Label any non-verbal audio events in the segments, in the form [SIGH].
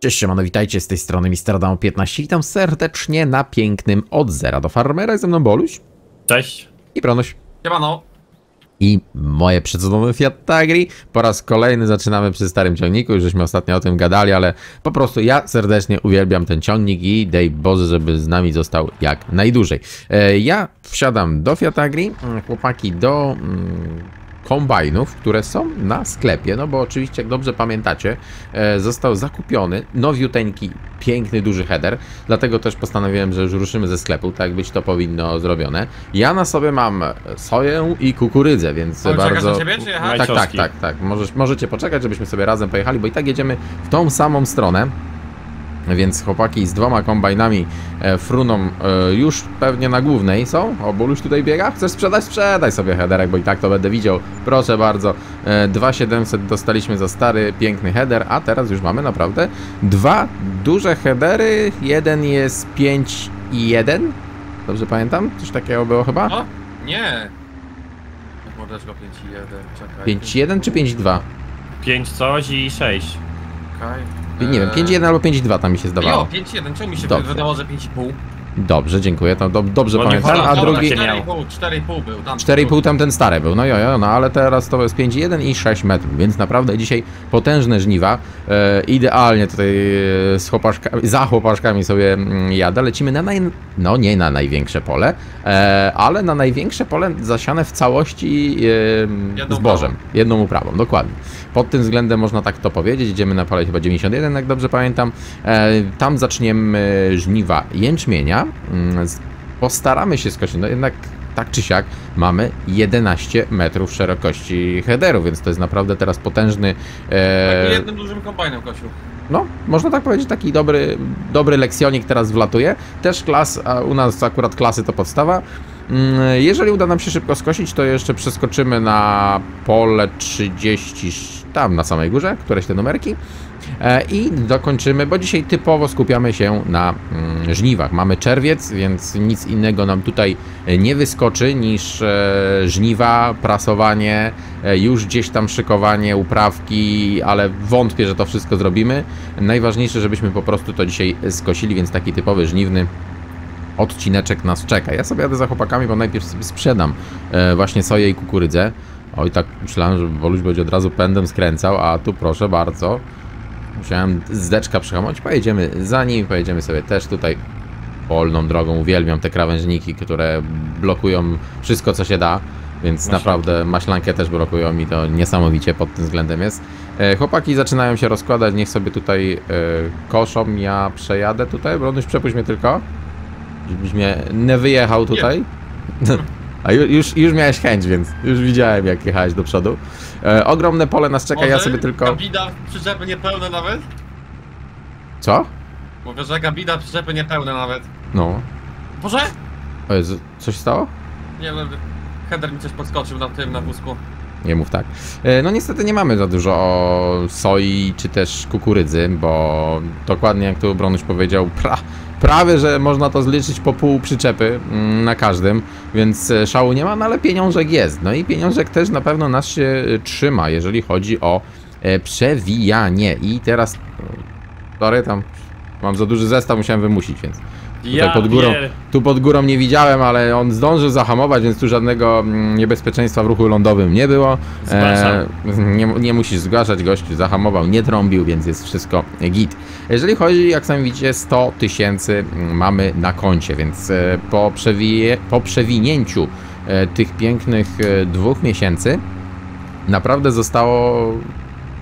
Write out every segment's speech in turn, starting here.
Cześć, siemano, witajcie z tej strony Mister Damo 15 Witam serdecznie na pięknym od zera do farmera. Ze mną Boluś Cześć. i Pronoś. Siemano. I moje przecudowne Fiat Tagri. Po raz kolejny zaczynamy przy starym ciągniku. Już żeśmy ostatnio o tym gadali, ale po prostu ja serdecznie uwielbiam ten ciągnik i dej Boże, żeby z nami został jak najdłużej. E, ja wsiadam do Fiat Tagri, mm, chłopaki do... Kombajnów, które są na sklepie, no bo oczywiście, jak dobrze pamiętacie, e, został zakupiony nowiuteńki, piękny, duży header, dlatego też postanowiłem, że już ruszymy ze sklepu, tak być to powinno zrobione. Ja na sobie mam soję i kukurydzę, więc czekasz bardzo... na ciebie, czy jechać? Tak, tak, tak, tak. Możecie poczekać, żebyśmy sobie razem pojechali, bo i tak jedziemy w tą samą stronę. Więc chłopaki z dwoma kombajnami e, fruną e, już pewnie na głównej są. O, Boluś tutaj biega. Chcesz sprzedać? Sprzedaj sobie headerek, bo i tak to będę widział. Proszę bardzo. E, 2700 dostaliśmy za stary, piękny header, a teraz już mamy naprawdę dwa duże headery. Jeden jest 5 i 1. Dobrze pamiętam? Coś takiego było chyba? O? Nie. Mordeczko 5 i 1, czekaj. 5 1 czy 5 2? 5 coś i 6. Czekaj. Nie wiem, 5 1 albo 5 2 tam mi się Jo, zdawało. 5 1, czemu mi się Dobrze. wydawało, że 5,5? Dobrze, dziękuję. To do, dobrze nie pamiętam. A drugi. się miał. 4,5, 4,5 był. Tam 4,5 tamten stary był, no jo, jo, no ale teraz to jest 5,1 i 6 metrów, więc naprawdę dzisiaj potężne żniwa. E, idealnie tutaj e, z chłopaszka, za chłopaszkami sobie mm, jadę. Lecimy na naj, no nie na największe pole, e, ale na największe pole zasiane w całości e, zbożem. uprawą. Jedną uprawą, dokładnie. Pod tym względem można tak to powiedzieć. Idziemy na pole chyba 91, jak dobrze pamiętam. E, tam zaczniemy żniwa jęczmienia. Mm, Postaramy się skosić, no jednak tak czy siak mamy 11 metrów szerokości headeru, więc to jest naprawdę teraz potężny, e, Takim jednym dużym kombajnem, Kosiu. no można tak powiedzieć, taki dobry, dobry lekcjonik teraz wlatuje. Też klas, a u nas akurat klasy to podstawa. Mm, Jeżeli uda nam się szybko skosić, to jeszcze przeskoczymy na pole 30, tam na samej górze, któreś te numerki. E, I dokończymy, bo dzisiaj typowo skupiamy się na mm, żniwach. Mamy czerwiec, więc nic innego nam tutaj e, nie wyskoczy niż e, żniwa, prasowanie, już gdzieś tam szykowanie, uprawki, ale wątpię, że to wszystko zrobimy. Najważniejsze, żebyśmy po prostu to dzisiaj skosili, więc taki typowy żniwny odcineczek nas czeka. Ja sobie jadę za chłopakami, bo najpierw sobie sprzedam właśnie soję i kukurydzę. Oj, tak myślałem, że Woluś będzie od razu pędem skręcał, a tu proszę bardzo. Musiałem zdeczka przehamować. Pojedziemy za nim, pojedziemy sobie też tutaj polną drogą. Uwielbiam te krawężniki, które blokują wszystko, co się da. Więc Maślanki. naprawdę maślankę też blokują i to niesamowicie pod tym względem jest. E, chłopaki zaczynają się rozkładać, niech sobie tutaj e, koszą. Ja przejadę tutaj, Bronuś przepuść mnie tylko. Żebyś mnie nie wyjechał tutaj. [LAUGHS] A ju, już, już miałeś chęć, więc już widziałem jak jechałeś do przodu. E, ogromne pole nas czeka, ja Może sobie tylko... Kabida przyczepy niepełne nawet? Co? Mówię, że kabida przyczepy niepełne nawet. No. Boże? O Jezu, coś stało? Nie wiem, header mi coś podskoczył na tym, na wózku. Nie mów tak. E, No niestety nie mamy za dużo soi czy też kukurydzy, bo dokładnie jak tu Bronuś powiedział, pra, prawie, że można to zliczyć po pół przyczepy mm, na każdym, więc e, szału nie ma, no ale pieniążek jest. No i pieniążek też na pewno nas się e, trzyma, jeżeli chodzi o e, przewijanie. I teraz, sorry, tam mam za duży zestaw, musiałem wymusić, więc Ja pod górą. pier- tu pod górą nie widziałem, ale on zdążył zahamować, więc tu żadnego mm, niebezpieczeństwa w ruchu lądowym nie było. Zgłaszam. nie, nie musisz zgłaszać, gościu zahamował, nie trąbił, więc jest wszystko git. Jeżeli chodzi, jak sami widzicie, 100 tysięcy mm, mamy na koncie, więc e, po, przewinie, po przewinięciu e, tych pięknych e, dwóch miesięcy naprawdę zostało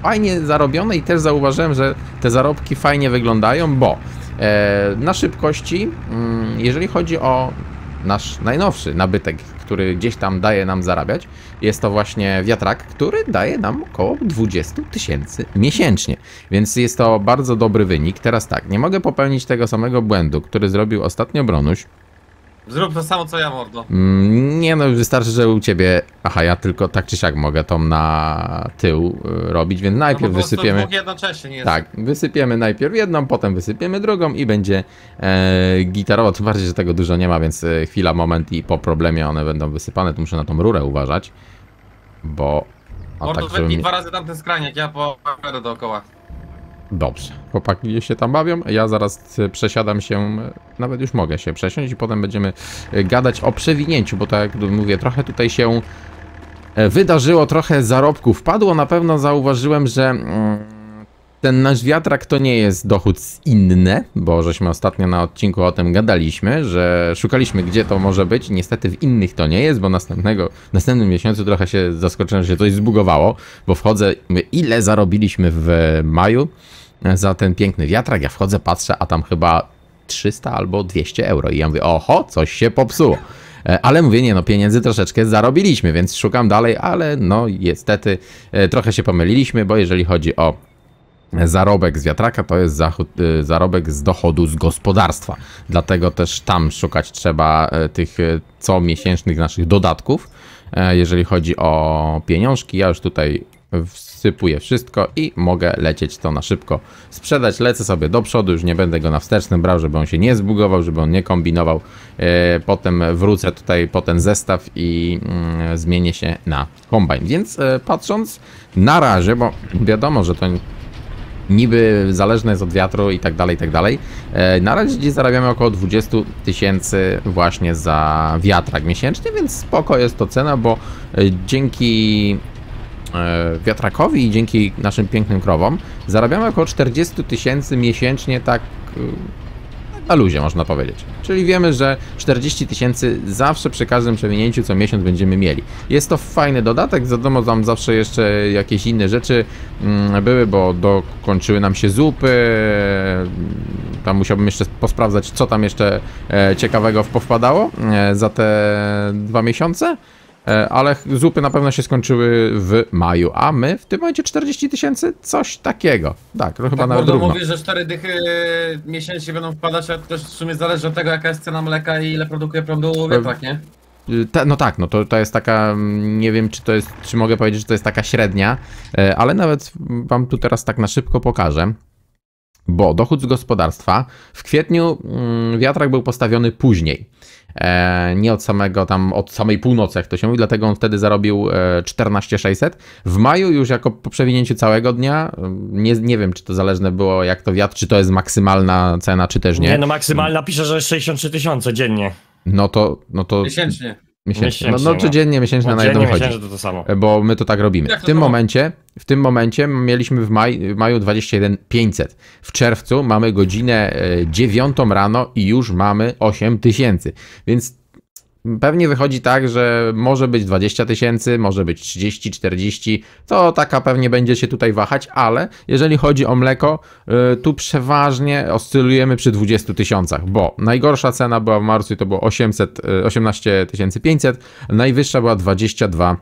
fajnie zarobione i też zauważyłem, że te zarobki fajnie wyglądają, bo e, na szybkości, mm, jeżeli chodzi o nasz najnowszy nabytek, który gdzieś tam daje nam zarabiać, jest to właśnie wiatrak, który daje nam około 20 tysięcy miesięcznie. Więc jest to bardzo dobry wynik. Teraz tak, nie mogę popełnić tego samego błędu, który zrobił ostatnio Bronuś, Zrób to samo co ja, mordo. Mm, Nie no, wystarczy, że u ciebie. Aha, ja tylko tak czy siak mogę tą na tył y, robić, więc No najpierw prostu wysypiemy. dwóch jednocześnie nie jest. Tak, wysypiemy najpierw jedną, potem wysypiemy drugą i będzie e, gitarowo. Tym bardziej, że tego dużo nie ma, więc e, chwila, moment i po problemie one będą wysypane. Tu muszę na tą rurę uważać, bo. A Mordo, tak, żeby dwa razy tamten skraniak, ja po dookoła. Dobrze, chłopaki się tam bawią, ja zaraz e, przesiadam się, e, nawet już mogę się przesiąść i potem będziemy e, gadać o przewinięciu, bo tak jak mówię, trochę tutaj się wydarzyło, trochę zarobków padło, na pewno zauważyłem, że mm, ten nasz wiatrak to nie jest dochód z inne, bo żeśmy ostatnio na odcinku o tym gadaliśmy, że szukaliśmy gdzie to może być, niestety w innych to nie jest, bo następnego, następnym miesiącu trochę się zaskoczyłem, że się coś zbugowało, bo wchodzę, ile zarobiliśmy w maju za ten piękny wiatrak, ja wchodzę, patrzę, a tam chyba 300 albo 200 euro. I ja mówię, oho, coś się popsuło. E, Ale mówię, nie no, pieniędzy troszeczkę zarobiliśmy, więc szukam dalej, ale no niestety e, trochę się pomyliliśmy, bo jeżeli chodzi o zarobek z wiatraka to jest zachód, y, zarobek z dochodu z gospodarstwa. Dlatego też tam szukać trzeba e, tych e, comiesięcznych naszych dodatków. E, Jeżeli chodzi o pieniążki, ja już tutaj wsypuję wszystko i mogę lecieć to na szybko sprzedać. Lecę sobie do przodu, już nie będę go na wstecznym brał, żeby on się nie zbugował, żeby on nie kombinował. E, Potem wrócę tutaj po ten zestaw i mm, zmienię się na kombajn. Więc e, patrząc na razie, bo wiadomo, że to niby zależne jest od wiatru i tak dalej, i tak dalej. E, Na razie gdzieś zarabiamy około 20 tysięcy właśnie za wiatrak miesięcznie, więc spoko jest to cena, bo e, dzięki e, wiatrakowi i dzięki naszym pięknym krowom zarabiamy około 40 tysięcy miesięcznie tak na luzie można powiedzieć. Czyli wiemy, że 40 tysięcy zawsze przy każdym przewinięciu co miesiąc będziemy mieli. Jest to fajny dodatek, wiadomo tam zawsze jeszcze jakieś inne rzeczy mm, były, bo dokończyły nam się zupy, tam musiałbym jeszcze posprawdzać co tam jeszcze e, ciekawego powpadało e, za te dwa miesiące. E, Ale zupy na pewno się skończyły w maju, a my w tym momencie 40 tysięcy, coś takiego. Tak, no chyba Tak nawet równo. mówi, że cztery dychy miesięcznie będą wpadać, a to też w sumie zależy od tego jaka jest cena mleka i ile produkuje prądu wiatrak, nie? Y, no tak, no to, to jest taka, mm, nie wiem czy to jest, czy mogę powiedzieć, że to jest taka średnia, e, ale nawet wam tu teraz tak na szybko pokażę. Bo dochód z gospodarstwa w kwietniu mm, wiatrak był postawiony później. E, nie od samego tam, od samej północy, jak to się mówi, dlatego on wtedy zarobił e, 14600. W maju już jako po przewinięciu całego dnia, mm, nie, nie wiem czy to zależne było jak to wiatr, czy to jest maksymalna cena, czy też nie. Nie, no maksymalna pisze, że 63 tysiące dziennie. No to, no to Miesięcznie. Miesięcznie. No, Miesięcznie, no czy no. dziennie, miesięcznie No na jedną chodzi. miesięcznie to to samo. bo my to tak robimy. Jak W tym momencie, w tym momencie mieliśmy w, maj, w maju 21 500. W czerwcu mamy godzinę e, 9 rano i już mamy 8 tysięcy. Więc pewnie wychodzi tak, że może być 20 tysięcy, może być 30, 40. To taka pewnie będzie się tutaj wahać, ale jeżeli chodzi o mleko, e, tu przeważnie oscylujemy przy 20 tysiącach, bo najgorsza cena była w marcu i to było 800, e, 18 500, najwyższa była 22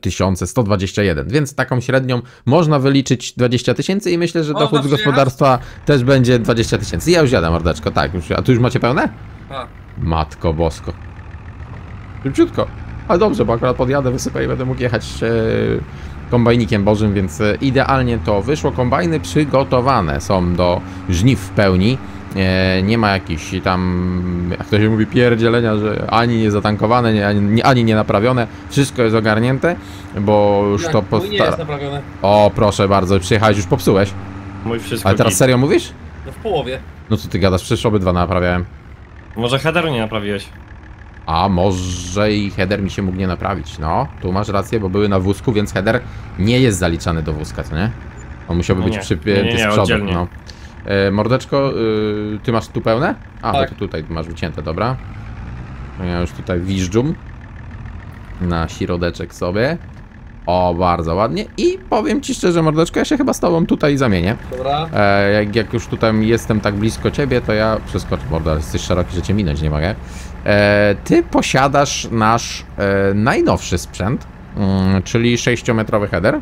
1121, więc taką średnią można wyliczyć 20 tysięcy i myślę, że dochód z gospodarstwa też będzie 20 tysięcy. Ja już jadę, mordeczko, tak. Już, a tu już macie pełne? A, Matko bosko. Szybciutko. Ale dobrze, bo akurat podjadę, wysypę i będę mógł jechać e, kombajnikiem bożym, więc e, idealnie to wyszło. Kombajny przygotowane są do żniw w pełni. E, nie ma jakichś tam, jak to się mówi, pierdzielenia, że ani nie zatankowane, nie, ani, ani nie naprawione. Wszystko jest ogarnięte, bo już jak to mój nie jest posta... naprawione. O, proszę bardzo, przyjechałeś, już popsułeś. Mój wszystko Ale teraz serio mówisz? No w połowie. No co ty gadasz, przecież obydwa naprawiałem. Może headeru nie naprawiłeś. A może i header mi się mógł nie naprawić. No, tu masz rację, bo były na wózku, więc header nie jest zaliczany do wózka, co nie? On musiałby No być nie. przypięty Nie, nie, nie, z przodu. oddzielnie. No. E, mordeczko, y, ty masz tu pełne? A, Tak. to tutaj masz wycięte, dobra. Ja już tutaj wiżdżum na środeczek sobie. O, bardzo ładnie. I powiem ci szczerze, mordeczko, ja się chyba z tobą tutaj zamienię. Dobra. E, jak, jak już tutaj jestem tak blisko ciebie, to ja przeskoczę, mordo, ale jesteś szeroki, że cię minąć nie mogę. E, ty posiadasz nasz e, najnowszy sprzęt, mm, czyli 6-metrowy header,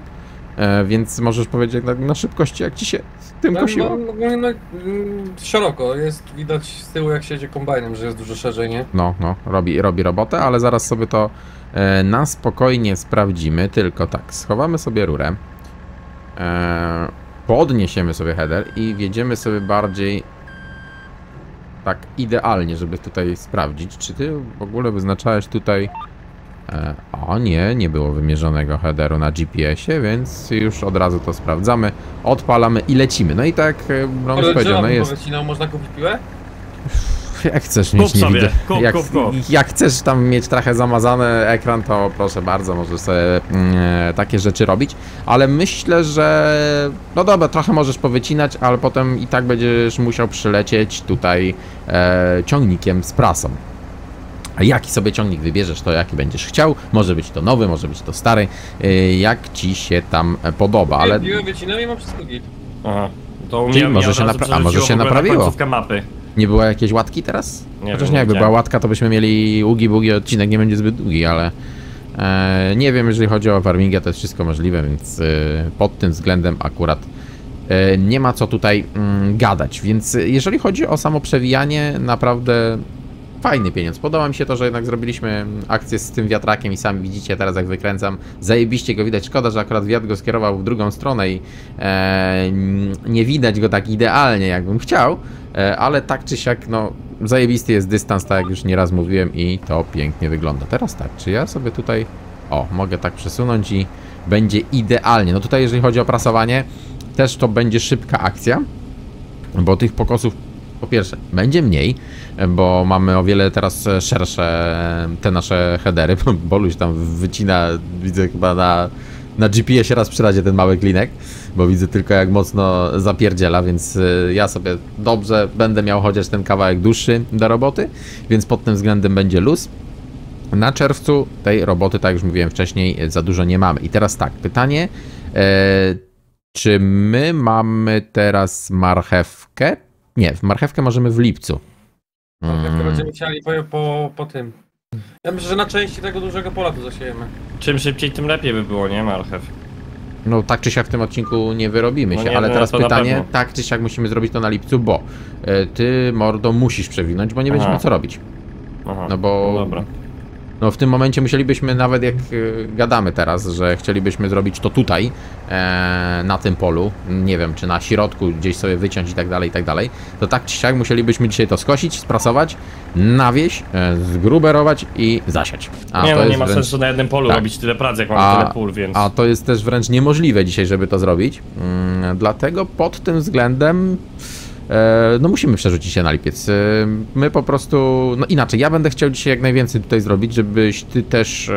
e, więc możesz powiedzieć na, na szybkości, jak ci się tym No, kosiło. no, no, no, mm, szeroko, jest widać z tyłu jak siedzie kombajnem, że jest dużo szerzej, nie? No, no, robi, robi robotę, ale zaraz sobie to na spokojnie sprawdzimy, tylko tak, schowamy sobie rurę, e, podniesiemy sobie header i wjedziemy sobie bardziej tak idealnie, żeby tutaj sprawdzić, czy ty w ogóle wyznaczałeś tutaj E, o nie, nie było wymierzonego headeru na GPS-ie, więc już od razu to sprawdzamy, odpalamy i lecimy. No i tak, e, Brąz powiedział, no jest, można kupić piłę? [LAUGHS] jak chcesz Kup mieć nie sobie, widzę. kup, jak, kup, kup. jak chcesz tam mieć trochę zamazany ekran, to proszę bardzo, możesz sobie mm, e, takie rzeczy robić, ale myślę, że no dobra, trochę możesz powycinać, ale potem i tak będziesz musiał przylecieć tutaj e, ciągnikiem z prasą. A jaki sobie ciągnik wybierzesz, to jaki będziesz chciał. Może być to nowy, może być to stary, e, jak ci się tam podoba, ale wycinam i mam wszystko git. Aha. To u Czyli może się napra- a może się naprawiło? Mapy. Nie było jakiejś łatki teraz? Nie Chociaż wiem, nie, jakby była łatka, to byśmy mieli ugi bugi odcinek, nie będzie zbyt długi, ale e, nie wiem, jeżeli chodzi o farmingę, to jest wszystko możliwe, więc e, pod tym względem akurat e, nie ma co tutaj mm, gadać. Więc e, jeżeli chodzi o samo przewijanie, naprawdę fajny pieniądz. Podoba mi się to, że jednak zrobiliśmy akcję z tym wiatrakiem i sami widzicie teraz jak wykręcam. Zajebiście go widać. Szkoda, że akurat wiatr go skierował w drugą stronę i e, nie widać go tak idealnie jakbym chciał, ale tak czy siak, no zajebisty jest dystans, tak jak już nieraz mówiłem i to pięknie wygląda. Teraz tak, czy ja sobie tutaj, o, mogę tak przesunąć i będzie idealnie. No tutaj jeżeli chodzi o prasowanie, też to będzie szybka akcja, bo tych pokosów po pierwsze będzie mniej, bo mamy o wiele teraz e, szersze te nasze headery, [LAUGHS] bo Boluś tam wycina, widzę chyba na, na GPS-ie raz przy razie ten mały klinek, bo widzę tylko jak mocno zapierdziela, więc e, ja sobie dobrze będę miał chociaż ten kawałek dłuższy do roboty, więc pod tym względem będzie luz. Na czerwcu tej roboty, tak jak już mówiłem wcześniej, za dużo nie mamy. I teraz tak, pytanie, e, czy my mamy teraz marchewkę? Nie, w marchewkę możemy w lipcu. Mm. Mm, Będziemy chcieli po, po, po tym. Ja myślę, że na części tego dużego pola tu zasiejemy. Czym szybciej, tym lepiej by było, nie, Marchew? No tak czy siak w tym odcinku nie wyrobimy No się, nie, ale no teraz pytanie, tak czy siak musimy zrobić to na lipcu, bo e, ty, Mordo, musisz przewinąć, bo nie Aha. miał co robić. Aha. No bo No dobra. No w tym momencie musielibyśmy, nawet jak e, gadamy teraz, że chcielibyśmy zrobić to tutaj, e, na tym polu, nie wiem, czy na środku gdzieś sobie wyciąć i tak dalej, i tak dalej, to tak czy siak musielibyśmy dzisiaj to skosić, sprasować, nawieść, e, zgruberować i zasiać. A nie no, nie ma wręcz- sensu na jednym polu Tak. robić tyle pracy, jak mamy A- tyle pól, więc... A to jest też wręcz niemożliwe dzisiaj, żeby to zrobić. Mm, dlatego pod tym względem no musimy przerzucić się na lipiec. E, my po prostu, no inaczej, ja będę chciał dzisiaj jak najwięcej tutaj zrobić, żebyś ty też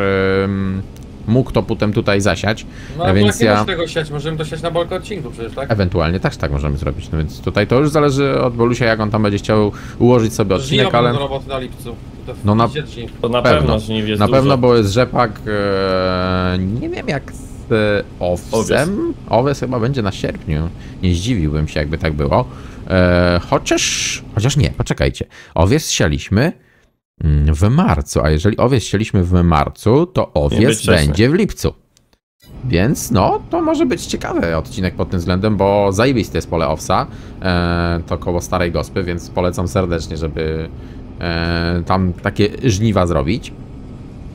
mógł to potem tutaj zasiać. No ale Więc nie ja- tego siać, możemy to siać na bolkę odcinku przecież, tak? Ewentualnie też tak możemy zrobić. No więc tutaj to już zależy od Bolusia, jak on tam będzie chciał ułożyć sobie odcinek, ale do roboty na lipcu. To No na-. To na pewno. pewno, Na dużo. pewno, bo jest rzepak. E, nie wiem jak z e, owsem. Owiec chyba będzie na sierpniu. Nie zdziwiłbym się, jakby tak było. E, chociaż. Chociaż nie, poczekajcie. Owiec sialiśmy mm, w marcu, a jeżeli owiec sialiśmy w marcu, to owiec będzie w lipcu. Więc no, to może być ciekawy odcinek pod tym względem, bo zajebiste jest pole owsa, e, to koło Starej Gospy, więc polecam serdecznie, żeby e, tam takie żniwa zrobić.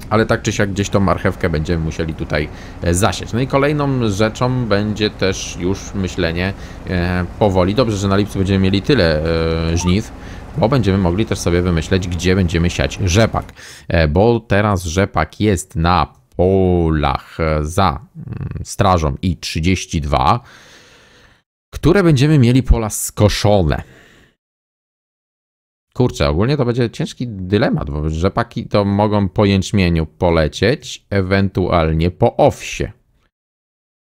Ale tak czy siak gdzieś tą marchewkę będziemy musieli tutaj e, zasiać. No i kolejną rzeczą będzie też już myślenie e, powoli. Dobrze, że na lipcu będziemy mieli tyle e, żniw, bo będziemy mogli też sobie wymyśleć, gdzie będziemy siać rzepak. Bo teraz rzepak jest na polach za mm, strażą i 32, które będziemy mieli pola skoszone. Kurczę, ogólnie to będzie ciężki dylemat, bo rzepaki to mogą po jęczmieniu polecieć, ewentualnie po owsie.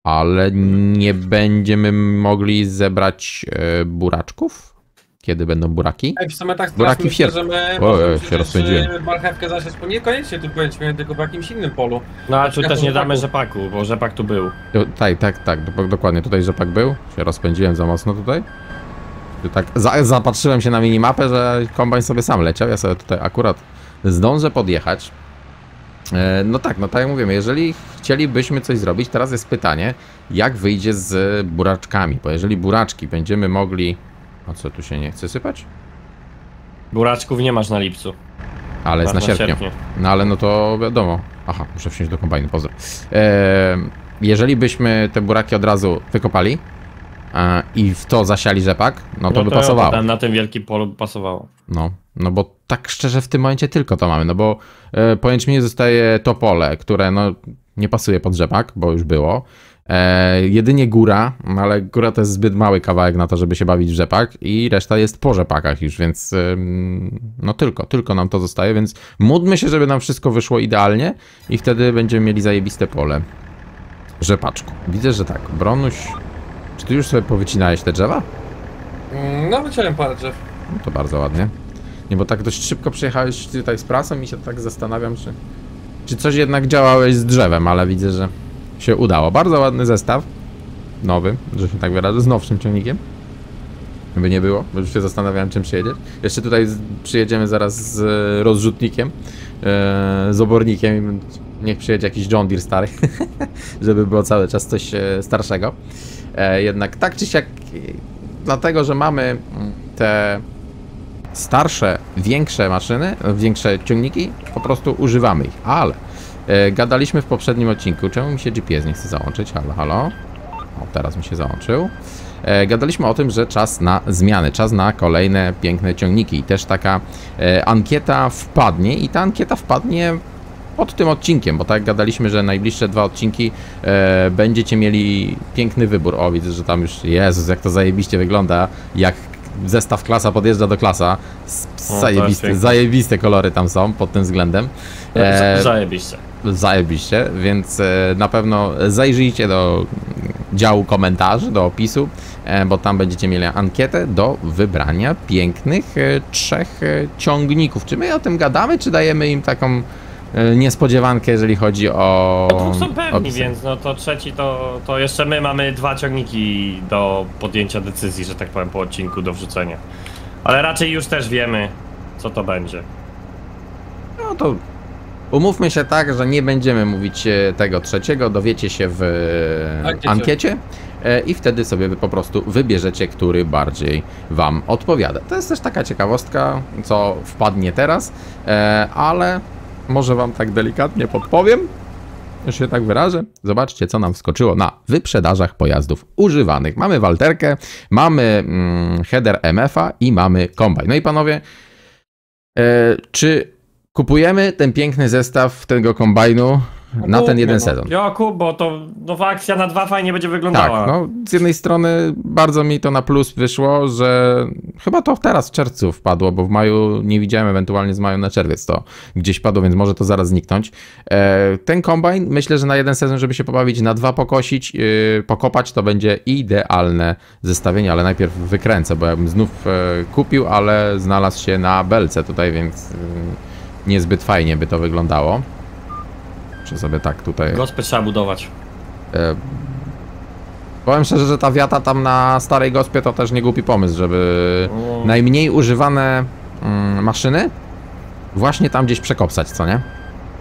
Ale nie będziemy mogli zebrać e, buraczków? Kiedy będą buraki? Ej, w sumie tak Buraki teraz myślę, w że my O, e, się przecież, rozpędziłem. e, marchewkę zasiać, bo niekoniecznie tu powiedzmy, tylko w jakimś innym polu. No ale tu też nie damy rzepaku. bo rzepak tu był. Tak, tak, tak, dok- dokładnie. Tutaj rzepak był. Się rozpędziłem za mocno tutaj. Tak, za, zapatrzyłem się na minimapę, że kombajn sobie sam leciał. Ja sobie tutaj akurat zdążę podjechać. E, No tak, no tak jak mówimy, jeżeli chcielibyśmy coś zrobić, teraz jest pytanie, jak wyjdzie z buraczkami, bo jeżeli buraczki będziemy mogli... A co, tu się nie chce sypać? Buraczków nie masz na lipcu. Ale jest na Masz sierpniu. No ale no to wiadomo. Aha, muszę wsiąść do kombajnu, pozdro. E, jeżeli byśmy te buraki od razu wykopali i w to zasiali rzepak, no to by pasowało. Tam na tym wielkim polu by pasowało. No, no bo tak szczerze w tym momencie tylko to mamy, no bo e, po jęczmieniu zostaje to pole, które no nie pasuje pod rzepak, bo już było. E, jedynie góra, no ale góra to jest zbyt mały kawałek na to, żeby się bawić w rzepak i reszta jest po rzepakach już, więc ym, no tylko, tylko nam to zostaje, więc módlmy się, żeby nam wszystko wyszło idealnie i wtedy będziemy mieli zajebiste pole rzepaczku. Widzę, że tak, Bronuś, czy ty już sobie powycinałeś te drzewa? Mm, No, wyciąłem parę drzew. No to bardzo ładnie. Nie, bo tak dość szybko przyjechałeś tutaj z prasą i się tak zastanawiam, czy, czy coś jednak działałeś z drzewem, ale widzę, że się udało. Bardzo ładny zestaw. Nowy, że się tak wyrażę, z nowszym ciągnikiem. By nie było, bo już się zastanawiałem, czym przyjedziesz. Jeszcze tutaj przyjedziemy zaraz z e, rozrzutnikiem, e, z obornikiem niech przyjedzie jakiś John Deere stary, [LAUGHS] żeby było cały czas coś e, starszego. E, jednak tak czy siak, e, dlatego, że mamy mm, te starsze, większe maszyny, większe ciągniki, po prostu używamy ich, ale e, gadaliśmy w poprzednim odcinku, czemu mi się GPS nie chce załączyć, halo, halo, o teraz mi się załączył, gadaliśmy o tym, że czas na zmiany, czas na kolejne piękne ciągniki. I też taka ankieta wpadnie i ta ankieta wpadnie pod tym odcinkiem, bo tak gadaliśmy, że najbliższe dwa odcinki e, będziecie mieli piękny wybór. O, widzę, że tam już, Jezus, jak to zajebiście wygląda, jak zestaw klasa podjeżdża do klasa. Zajebiste, zajebiste kolory tam są pod tym względem. E, Za- Zajebiście. zajebiście, więc e, na pewno zajrzyjcie do działu komentarzy, do opisu, e, bo tam będziecie mieli ankietę do wybrania pięknych e, trzech e, ciągników. Czy my o tym gadamy, czy dajemy im taką niespodziewankę, jeżeli chodzi o... No dwóch są pewni, opisy? więc no to trzeci to, to jeszcze my mamy dwa ciągniki do podjęcia decyzji, że tak powiem, po odcinku do wrzucenia. Ale raczej już też wiemy, co to będzie. No to umówmy się tak, że nie będziemy mówić e, tego trzeciego, dowiecie się w e, Ankiecie. ankiecie e, i wtedy sobie po prostu wybierzecie, który bardziej Wam odpowiada. To jest też taka ciekawostka, co wpadnie teraz, e, ale może Wam tak delikatnie podpowiem. Już się tak wyrażę. Zobaczcie, co nam wskoczyło na wyprzedażach pojazdów używanych. Mamy Walterkę, mamy mm, header MF-a i mamy kombajn. No i panowie, e, czy kupujemy ten piękny zestaw tego kombajnu na ten jeden no. sezon? Joku, bo to nowa akcja na dwa fajnie będzie wyglądała. Tak, no z jednej strony bardzo mi to na plus wyszło, że chyba to teraz w czerwcu wpadło, bo w maju nie widziałem, ewentualnie z maju na czerwiec to gdzieś padło, więc może to zaraz zniknąć. E, ten kombajn myślę, że na jeden sezon, żeby się pobawić, na dwa pokosić, yy, pokopać, to będzie idealne zestawienie, ale najpierw wykręcę, bo ja bym znów e, kupił, ale znalazł się na belce tutaj, więc yy, niezbyt fajnie by to wyglądało. Muszę sobie tak tutaj... Gospę trzeba budować. E, Powiem szczerze, że ta wiata tam na starej gospie to też nie głupi pomysł, żeby Mm. najmniej używane mm, maszyny właśnie tam gdzieś przekopsać, co nie?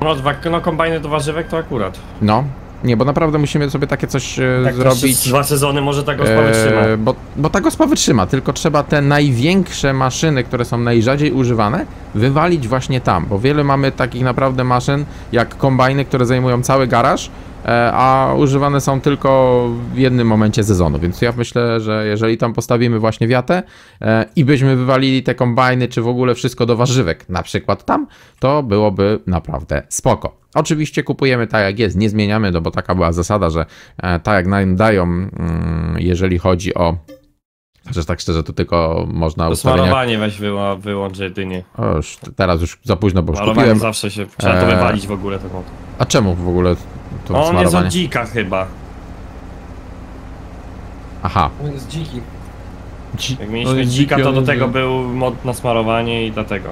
No, dwa, no kombajny do warzywek to akurat. No, nie, bo naprawdę musimy sobie takie coś e, Tak zrobić. Dwa sezony może ta gospa e, wytrzyma. bo, bo ta gospa wytrzyma, tylko trzeba te największe maszyny, które są najrzadziej używane, wywalić właśnie tam, bo wiele mamy takich naprawdę maszyn, jak kombajny, które zajmują cały garaż, e, a używane są tylko w jednym momencie sezonu, więc ja myślę, że jeżeli tam postawimy właśnie wiatę e, i byśmy wywalili te kombajny, czy w ogóle wszystko do warzywek, na przykład tam, to byłoby naprawdę spoko. Oczywiście kupujemy tak jak jest, nie zmieniamy, no bo taka była zasada, że e, tak jak nam dają, mm, jeżeli chodzi o Chociaż tak szczerze, to tylko można To ustawienia... smarowanie weź wyła, wyłącz jedynie. O, już, teraz już za późno, bo już Malowanie kupiłem. zawsze się, trzeba to wywalić w ogóle. Taką. A czemu w ogóle to On jest od dzika chyba. Aha. On jest dziki. Dzi- Jak on mieliśmy dzika, dziki, to do tego był mod na smarowanie i dlatego.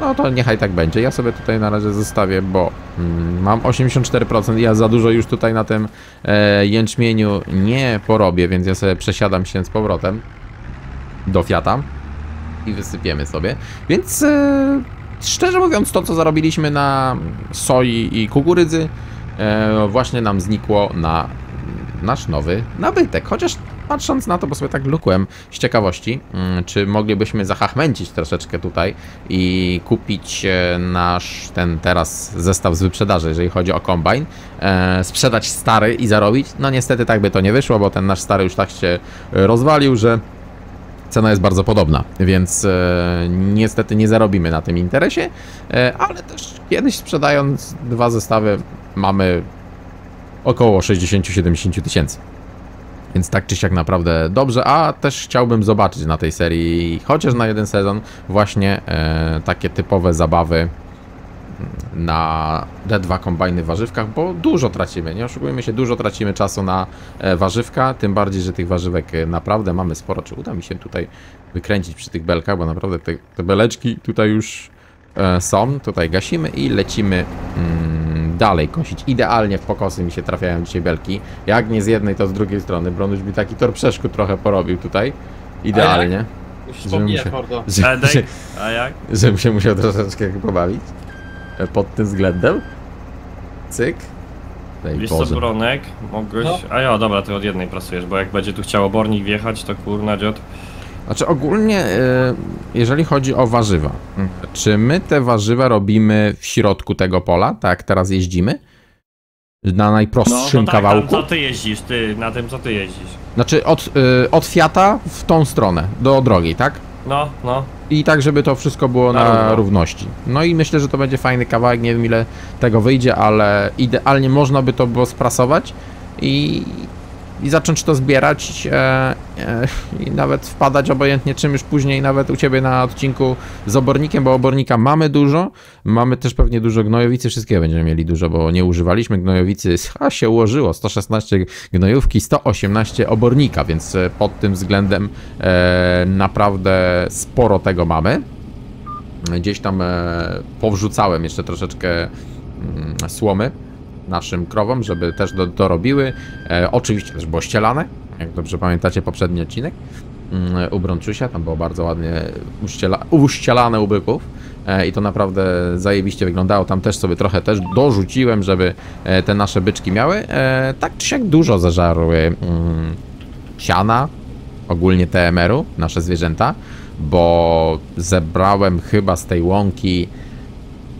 No to niechaj tak będzie. Ja sobie tutaj na razie zostawię, bo mm, mam 84%. Ja za dużo już tutaj na tym e, jęczmieniu nie porobię, więc ja sobie przesiadam się z powrotem do Fiata i wysypiemy sobie. Więc e, szczerze mówiąc, to co zarobiliśmy na soi i kukurydzy e, właśnie nam znikło na nasz nowy nabytek. Chociaż patrząc na to, bo sobie tak lukłem z ciekawości, mm, czy moglibyśmy zahachmęcić troszeczkę tutaj i kupić e, nasz ten teraz zestaw z wyprzedaży, jeżeli chodzi o kombajn, e, sprzedać stary i zarobić. No niestety tak by to nie wyszło, bo ten nasz stary już tak się rozwalił, że cena jest bardzo podobna, więc e, niestety nie zarobimy na tym interesie, e, ale też kiedyś sprzedając dwa zestawy mamy około 60-70 tysięcy. Więc tak czy siak naprawdę dobrze, a też chciałbym zobaczyć na tej serii, chociaż na jeden sezon, właśnie e, takie typowe zabawy na D2 kombajny w warzywkach, bo dużo tracimy, nie oszukujmy się, dużo tracimy czasu na e, warzywka, tym bardziej, że tych warzywek e, naprawdę mamy sporo. Czy uda mi się tutaj wykręcić przy tych belkach, bo naprawdę te, te beleczki tutaj już są. Tutaj gasimy i lecimy mm, dalej kosić. Idealnie w pokosy mi się trafiają dzisiaj belki. Jak nie z jednej, to z drugiej strony. Bronuś mi taki tor przeszkód trochę porobił tutaj. Idealnie. Żebym się-. Że, [LAUGHS] że, a jak? żebym się musiał troszeczkę pobawić e, pod tym względem. Cyk. Daj Wiesz co. Bronek, mogłeś... No. A ja, dobra, ty od jednej pracujesz, bo jak będzie tu chciał obornik wjechać, to kurna dziot. Znaczy ogólnie, e, jeżeli chodzi o warzywa, czy my te warzywa robimy w środku tego pola, tak jak teraz jeździmy? Na No, najprostszym no tak, tam kawałku? co ty jeździsz, ty, na tym co ty jeździsz. Znaczy od, e, od Fiata w tą stronę, do drogi, tak? No, no. I tak, żeby to wszystko było Na na, równo. równości. No i myślę, że to będzie fajny kawałek, nie wiem ile tego wyjdzie, ale idealnie można by to było sprasować i, i zacząć to zbierać e, e, i nawet wpadać obojętnie czym już później nawet u Ciebie na odcinku z obornikiem, bo obornika mamy dużo, mamy też pewnie dużo gnojowicy, wszystkiego będziemy mieli dużo, bo nie używaliśmy gnojowicy, [LAUGHS] a się ułożyło, 116 gnojówki, 118 obornika, więc e, pod tym względem e, naprawdę sporo tego mamy. Gdzieś tam e, powrzucałem jeszcze troszeczkę mm, słomy naszym krowom, żeby też do, dorobiły. E, oczywiście też było ścielane, jak dobrze pamiętacie poprzedni odcinek mm, u Brączusia, tam było bardzo ładnie uściela, uścielane u byków. E, I to naprawdę zajebiście wyglądało. Tam też sobie trochę też dorzuciłem, żeby e, te nasze byczki miały. E, tak czy siak dużo zażarły mm, siana, ogólnie TMR-u, nasze zwierzęta, bo zebrałem chyba z tej łąki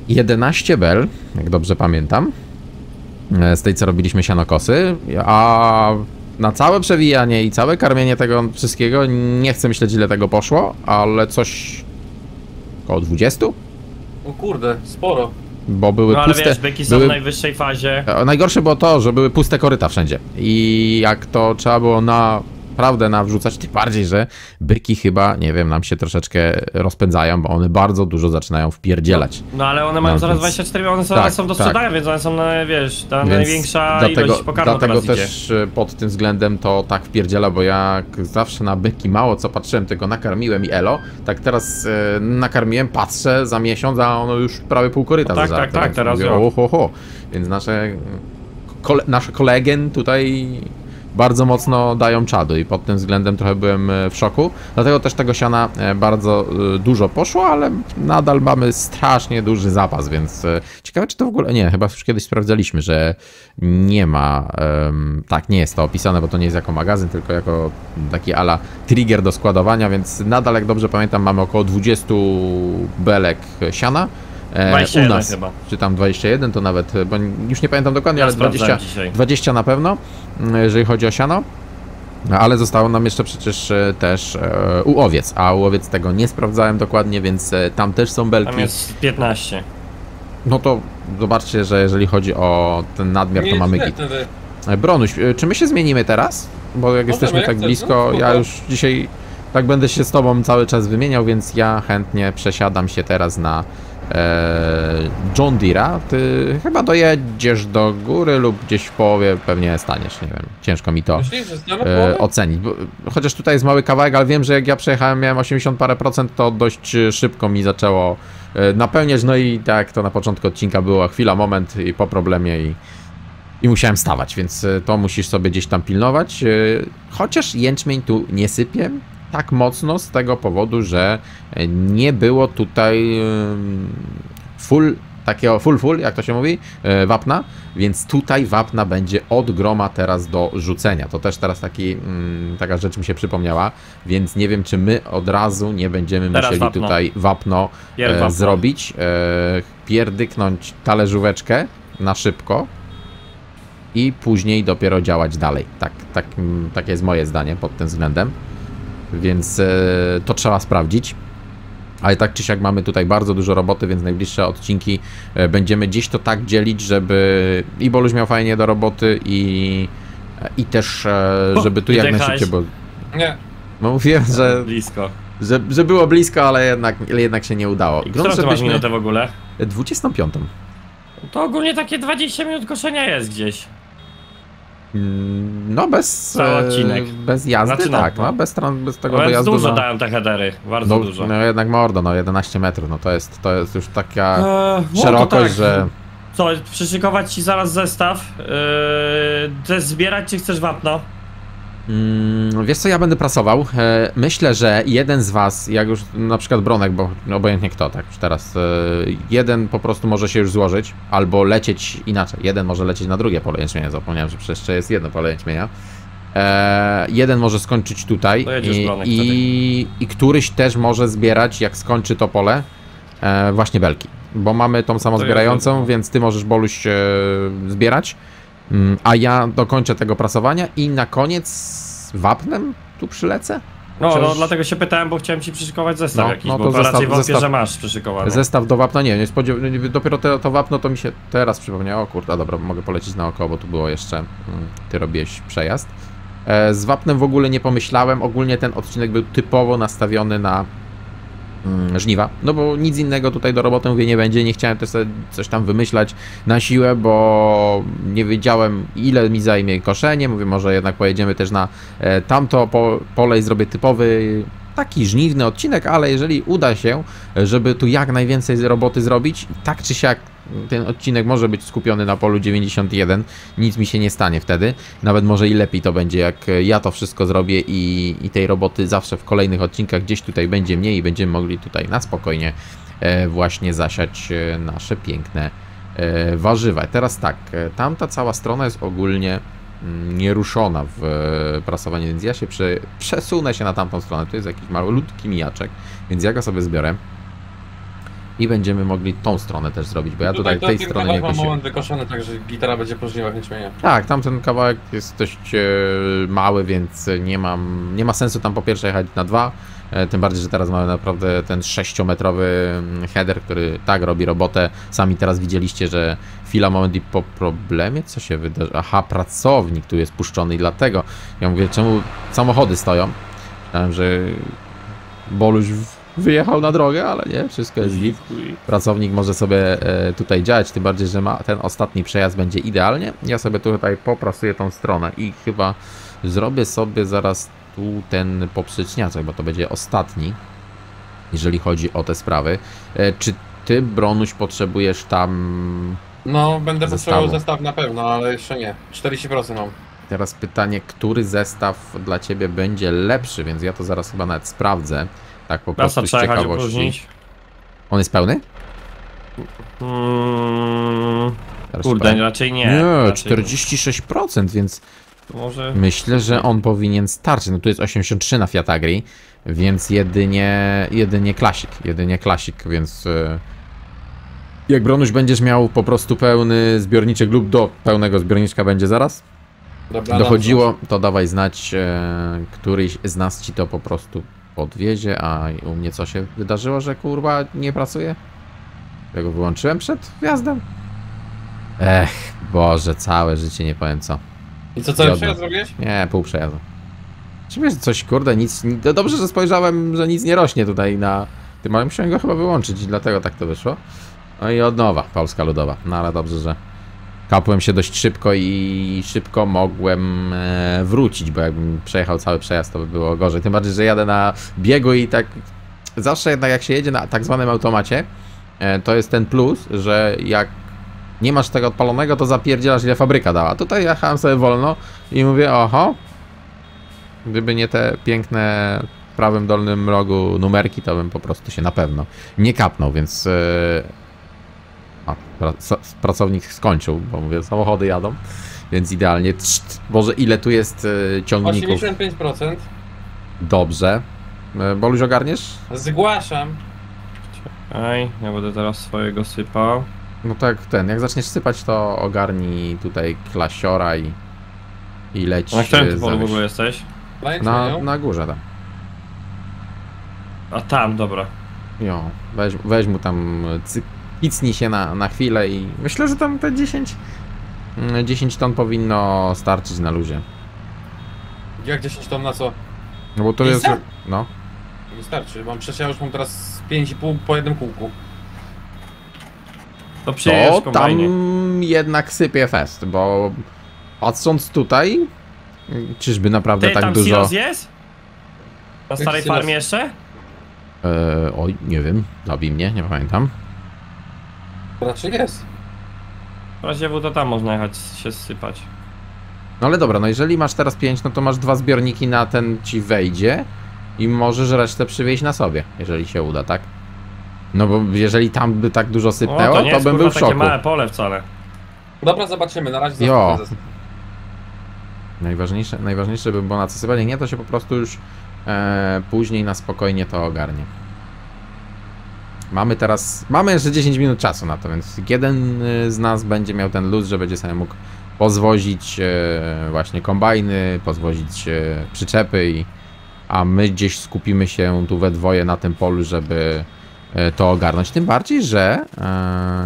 11 bel, jak dobrze pamiętam, z tej co robiliśmy sianokosy, a na całe przewijanie i całe karmienie tego wszystkiego nie chcę myśleć ile tego poszło, ale coś około 20, O kurde, sporo. bo były No ale puste... wiesz, byki są były... w najwyższej fazie. E, Najgorsze było to, że były puste koryta wszędzie. I jak to trzeba było naprawdę nawrzucać, tym bardziej, że byki chyba, nie wiem, nam się troszeczkę rozpędzają, bo one bardzo dużo zaczynają wpierdzielać. No ale one mają No, zaraz więc- 24, one są, tak, są do tak. sprzedania, więc one są, na, wiesz, ta Więc największa dlatego, ilość pokarmu dlatego też e, pod tym względem to tak wpierdziela, bo jak zawsze na byki mało co patrzyłem, tylko nakarmiłem i elo, tak teraz e, nakarmiłem, patrzę za miesiąc, a ono już prawie pół koryta No tak, tak, tak, teraz mówię, jo. oho, ho. Więc nasze, kole, nasze kolegen tutaj bardzo mocno dają czadu i pod tym względem trochę byłem e, w szoku. Dlatego też tego siana e, bardzo e, dużo poszło, ale nadal mamy strasznie duży zapas, więc ciekawe czy to w ogóle... Nie, chyba już kiedyś sprawdzaliśmy, że nie ma... tak, nie jest to opisane, bo to nie jest jako magazyn, tylko jako taki ala trigger do składowania, więc nadal, jak dobrze pamiętam, mamy około 20 belek siana. 21 u nas, chyba. czy tam 21 to nawet, e, bo już nie pamiętam dokładnie, Ja ale 20, sprawdzałem dzisiaj. 20 na pewno, mm, jeżeli chodzi o siano. No, Ale zostało nam jeszcze przecież e, też e, u owiec, a u owiec tego nie sprawdzałem dokładnie, więc tam też są belki. Tam jest 15. No to zobaczcie, że jeżeli chodzi o ten nadmiar, to mamy git. Bronuś, czy my się zmienimy teraz? Bo jak jesteśmy jak tak chcesz, blisko, no, ja już dzisiaj tak będę się z tobą cały czas wymieniał, więc ja chętnie przesiadam się teraz na John Deere'a. Ty chyba dojedziesz do góry lub gdzieś w połowie pewnie staniesz, nie wiem, ciężko mi to Myślisz, e, ocenić. Chociaż tutaj jest mały kawałek, ale wiem, że jak ja przejechałem, miałem 80 parę procent, to dość e, szybko mi zaczęło e, napełniać, no i tak to na początku odcinka było, chwila, moment i po problemie i, i musiałem stawać, więc e, to musisz sobie gdzieś tam pilnować. e, Chociaż jęczmień tu nie sypie tak mocno z tego powodu, że nie było tutaj full takiego full full, jak to się mówi, e, wapna, więc tutaj wapna będzie od groma teraz do rzucenia. To też teraz taki, mm, taka rzecz mi się przypomniała, więc nie wiem, czy my od razu nie będziemy Teraz musieli wapno. tutaj wapno e, wapno. zrobić, e, pierdyknąć talerzóweczkę na szybko i później dopiero działać dalej. Tak, tak, takie jest moje zdanie pod tym względem. Więc e, to trzeba sprawdzić. Ale tak czy siak mamy tutaj bardzo dużo roboty, więc najbliższe odcinki e, będziemy gdzieś to tak dzielić, żeby i Boluś miał fajnie do roboty i, i też, e, żeby tu jak najszybciej, bo Nie. no mówiłem, że, [LAUGHS] Blisko. że, że było blisko, ale jednak, ale jednak się nie udało. I którą ty masz minutę w ogóle? 25. To ogólnie takie 20 minut koszenia jest gdzieś. Mm, No bez, Cały e, odcinek. bez jazdy, Znaczy, no, tak, no. no, bez, bez tego Ale dojazdu dużo na... dają te headery, bardzo No, dużo. no jednak mordo, no 11 metrów, no to jest, to jest już taka Eee, no szerokość, tak. że... Co, przyszykować ci zaraz zestaw? Yy, chcesz zbierać, czy chcesz wapno? Mm, wiesz co, ja będę prasował. E, Myślę, że jeden z was, jak już na przykład Bronek, bo obojętnie kto, tak już teraz, e, jeden po prostu może się już złożyć, albo lecieć inaczej. Jeden może lecieć na drugie pole jęczmienia, zapomniałem, że przecież jeszcze jest jedno pole jęczmienia. E, jeden może skończyć tutaj i, i, i któryś też może zbierać, jak skończy to pole, e, właśnie belki. Bo mamy tą samozbierającą, To ja- więc ty możesz Boluś zbierać. Mm, A ja dokończę tego prasowania i na koniec wapnem tu przylecę. No, Przecież- no dlatego się pytałem, bo chciałem ci przyszykować zestaw No, jakiś, no bo to zestaw- raczej wątpię, zestaw- że masz przyszykowany. Zestaw do wapna, nie, nie spodziew... nie, dopiero te, to wapno to mi się teraz przypomniało. O kurde, a dobra, mogę polecieć naokoło, bo tu było jeszcze, mm, ty robiłeś przejazd. E, Z wapnem w ogóle nie pomyślałem, ogólnie ten odcinek był typowo nastawiony na żniwa, no bo nic innego tutaj do roboty mówię nie będzie, nie chciałem też coś tam wymyślać na siłę, bo nie wiedziałem ile mi zajmie koszenie, mówię może jednak pojedziemy też na e, tamto po, pole i zrobię typowy taki żniwny odcinek, ale jeżeli uda się, żeby tu jak najwięcej roboty zrobić, tak czy siak ten odcinek może być skupiony na polu 91, nic mi się nie stanie wtedy, nawet może i lepiej to będzie, jak ja to wszystko zrobię i, i tej roboty zawsze w kolejnych odcinkach gdzieś tutaj będzie mniej i będziemy mogli tutaj na spokojnie e, właśnie zasiać e, nasze piękne e, warzywa. Teraz tak, tamta cała strona jest ogólnie mm, nieruszona w prasowaniu, więc ja się prze, przesunę się na tamtą stronę. Tu jest jakiś malutki mijaczek, więc ja go sobie zbiorę. I będziemy mogli tą stronę też zrobić, bo ja tutaj tej strony nie kusiłem. moment wykoszony, także gitara będzie po żniwach nie śmieje. Tak, tamten kawałek jest dość e, mały, więc nie mam, nie ma sensu tam po pierwsze jechać na dwa, e, tym bardziej, że teraz mamy naprawdę ten 6-metrowy header, który tak robi robotę. Sami teraz widzieliście, że chwila, moment i po problemie, co się wydarzy? Aha, pracownik tu jest puszczony i dlatego. Ja mówię, czemu samochody stoją? Myślałem, że Boluś wyjechał na drogę, ale nie, wszystko jest git pracownik może sobie e, tutaj działać, tym bardziej, że ma ten ostatni przejazd będzie idealnie. Ja sobie tutaj poprasuję tą stronę i chyba zrobię sobie zaraz tu ten poprzeczniaczek, bo to będzie ostatni, jeżeli chodzi o te sprawy. E, Czy ty, Bronuś, potrzebujesz tam... No, będę Zestawu. potrzebował zestaw na pewno, ale jeszcze nie. 40% mam. Teraz pytanie, który zestaw dla ciebie będzie lepszy, więc ja to zaraz chyba nawet sprawdzę. Tak po prostu z ciekawości. opróżnić. On jest pełny? Mm, Zaraz kurde, raczej nie. Nie, raczej 46%, więc Może... Myślę, że on powinien starczyć. No tu jest 83 na Fiat Agri, więc jedynie, jedynie klasik, jedynie klasik, więc e, jak Bronuś będziesz miał po prostu pełny zbiorniczek lub do pełnego zbiorniczka będzie zaraz Dobra, dochodziło, to dawaj znać, e, któryś z nas ci to po prostu podwiezie, a u mnie co się wydarzyło, że kurwa nie pracuje? Ja go wyłączyłem przed wjazdem? Ech, Boże, całe życie nie powiem co. I co, cały przejazd zrobiłeś? Nie, pół przejazdu. Czy wiesz, coś kurde, nic. ni- to Dobrze, że spojrzałem, że nic nie rośnie tutaj na tym, ale musiałem go chyba wyłączyć i dlatego tak to wyszło. No i od nowa, Polska Ludowa. No ale dobrze, że kapłem się dość szybko i szybko mogłem e, wrócić, bo jakbym przejechał cały przejazd, to by było gorzej. Tym bardziej, że jadę na biegu i tak zawsze jednak jak się jedzie na tak zwanym automacie, e, to jest ten plus, że jak nie masz tego odpalonego, to zapierdzielasz ile fabryka dała. Tutaj jechałem sobie wolno i mówię, oho, gdyby nie te piękne w prawym dolnym rogu numerki, to bym po prostu się na pewno nie kapnął, więc yy... a, pra, s- pracownik skończył, bo mówię, samochody jadą, więc idealnie. Trzt, Boże, ile tu jest yy, ciągników? 85%. Dobrze. Yy, Boluś ogarniesz? Zgłaszam. Ej, ja będę teraz swojego sypał. No tak, ten, jak zaczniesz sypać, to ogarnij tutaj klasiora i, i leć Na którym yy, ty polu w ogóle jesteś? Na Na, górze tam. A tam, dobra. Jo, weź, weź mu tam, cy- kicnij się na, na chwilę i myślę, że tam te 10, mm, 10 ton powinno starczyć na luzie. Jak 10 ton na co? No bo to jest, no, Nie starczy, mam przecież ja już mam teraz 5,5 po jednym kółku. To przyjedziesz to tam jednak sypie fest, bo patrząc tutaj, mm, czyżby naprawdę Ty, tak tam dużo... silos jest? Na starej farmie jeszcze? E, oj, nie wiem, zabij mnie, nie pamiętam. Raczej jest. W razie W to tam można jechać się sypać. No ale dobra, no jeżeli masz teraz 5, no to masz dwa zbiorniki na ten ci wejdzie i możesz resztę przywieźć na sobie, jeżeli się uda, tak? No bo jeżeli tam by tak dużo O, sypnęło, to to, nie jest bym był w takie szoku. małe pole wcale. Dobra, zobaczymy, na razie Jo. Najważniejsze, najważniejsze by było na co sypanie, nie to się po prostu już e, później na spokojnie to ogarnie. Mamy teraz, mamy jeszcze 10 minut czasu na to, więc jeden y, z nas będzie miał ten luz, że będzie sobie mógł pozwozić e, właśnie kombajny, pozwozić e, przyczepy, i, a my gdzieś skupimy się tu we dwoje na tym polu, żeby to ogarnąć. Tym bardziej, że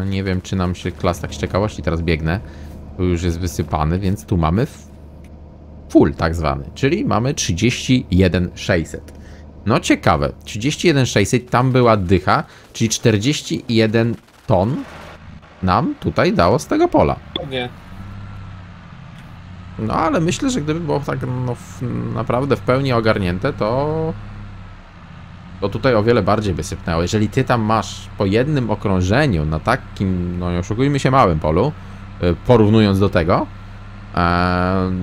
nie wiem, czy nam się klas tak z ciekawości teraz biegnę. Tu już jest wysypany, więc tu mamy full tak zwany, czyli mamy 31600. No ciekawe, 31600 tam była dycha, czyli 41 ton nam tutaj dało z tego pola. Nie. No ale myślę, że gdyby było tak no, w, naprawdę w pełni ogarnięte, to to tutaj o wiele bardziej by sypnęło. Jeżeli ty tam masz po jednym okrążeniu na takim, no nie oszukujmy się, małym polu, y, porównując do tego,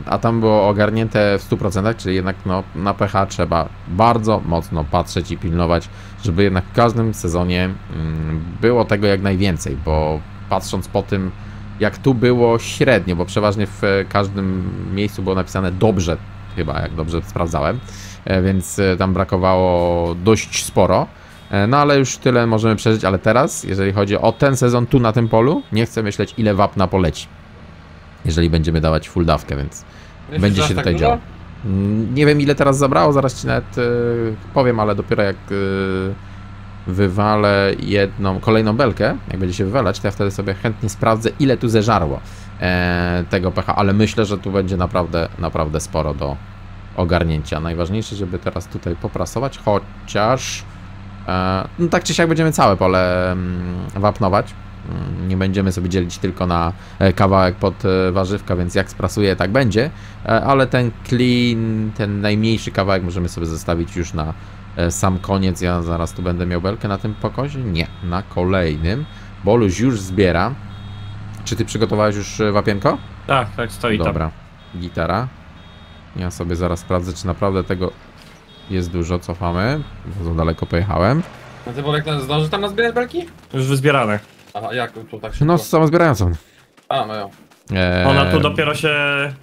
a tam było ogarnięte w 100%, czyli jednak no, na pH trzeba bardzo mocno patrzeć i pilnować, żeby jednak w każdym sezonie mm, było tego jak najwięcej, bo patrząc po tym, jak tu było średnio, bo przeważnie w każdym miejscu było napisane dobrze, chyba jak dobrze sprawdzałem, e, więc e, tam brakowało dość sporo. E, No ale już tyle możemy przeżyć, ale teraz, jeżeli chodzi o ten sezon tu na tym polu, nie chcę myśleć ile wapna poleci. Jeżeli będziemy dawać full dawkę, więc Myślisz, Będzie się tak tutaj dużo? działo. Nie wiem ile teraz zabrało, zaraz ci nawet y, powiem, ale dopiero jak y, wywalę jedną, kolejną belkę, jak będzie się wywalać, to ja wtedy sobie chętnie sprawdzę ile tu zeżarło e, tego pH, ale myślę, że tu będzie naprawdę, naprawdę sporo do ogarnięcia. Najważniejsze, żeby teraz tutaj poprasować, chociaż e, no tak czy siak będziemy całe pole mm, wapnować. Nie będziemy sobie dzielić tylko na e, kawałek pod e, warzywka, więc jak sprasuję, tak będzie. E, Ale ten clean, ten najmniejszy kawałek możemy sobie zostawić już na sam koniec. Ja zaraz tu będę miał belkę na tym pokozie? Nie, na kolejnym. Boluś już zbiera. Czy ty przygotowałeś już wapienko? Tak, tak stoi tam. Dobra, gitara. Ja sobie zaraz sprawdzę, czy naprawdę tego jest dużo. Cofamy, bo za daleko pojechałem. A ty Bolek zdążysz tam nazbierać belki? Już wyzbierane. Aha, jak tu tak szybko? No, samo zbierającą. A, no jo. Eee, Ona tu dopiero się,